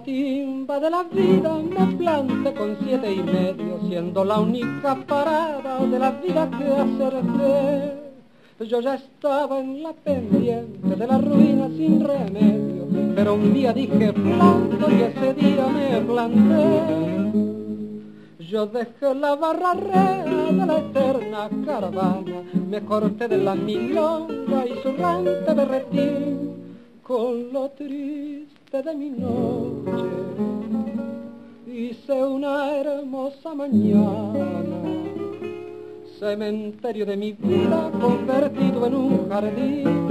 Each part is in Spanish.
la timba de la vida me planté con siete y medio, siendo la única parada de la vida que acerté. Yo ya estaba en la pendiente de la ruina sin remedio, pero un día dije planto y ese día me planté. Yo dejé la barra real de la eterna caravana, me corté de la milonga y su rante derretí con lo triste de mi noche. Hice una hermosa mañana cementerio de mi vida convertido en un jardín.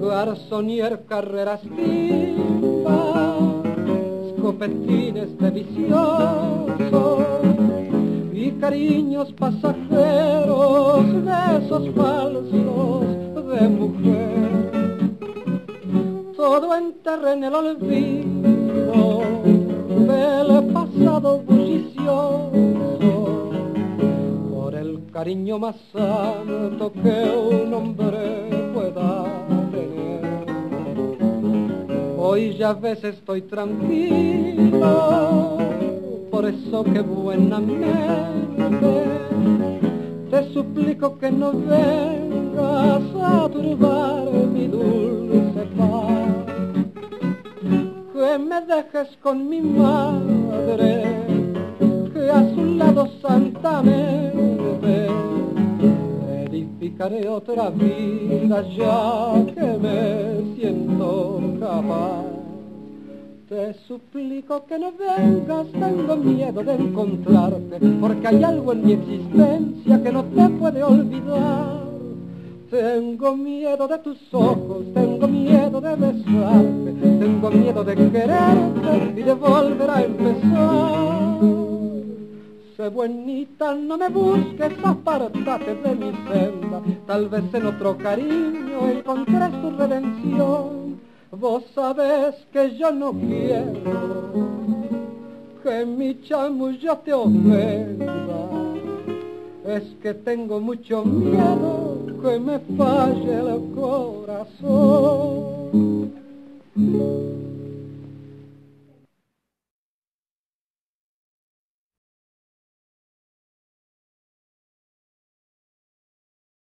Garzonier, carreras vivas, escopetines de viciosos y cariños pasajeros, besos falsos de mujer. Todo enterré en el olvido del pasado bullicioso cariño más santo que un hombre pueda tener. Hoy ya ves estoy tranquilo, por eso que buenamente te suplico que no vengas a turbar mi dulce dejes con mi madre, que a su lado santamente edificaré otra vida ya que me siento capaz. Te suplico que no vengas, tengo miedo de encontrarte, porque hay algo en mi existencia que no te puede olvidar. Tengo miedo de tus ojos, tengo miedo de besarte, tengo miedo de quererte y de volver a empezar buenita, no me busques, apartate de mi senda, tal vez en otro cariño encontré tu redención. Vos sabés que yo no quiero que mi chamullo te ofenda, es que tengo mucho miedo que me falle el corazón.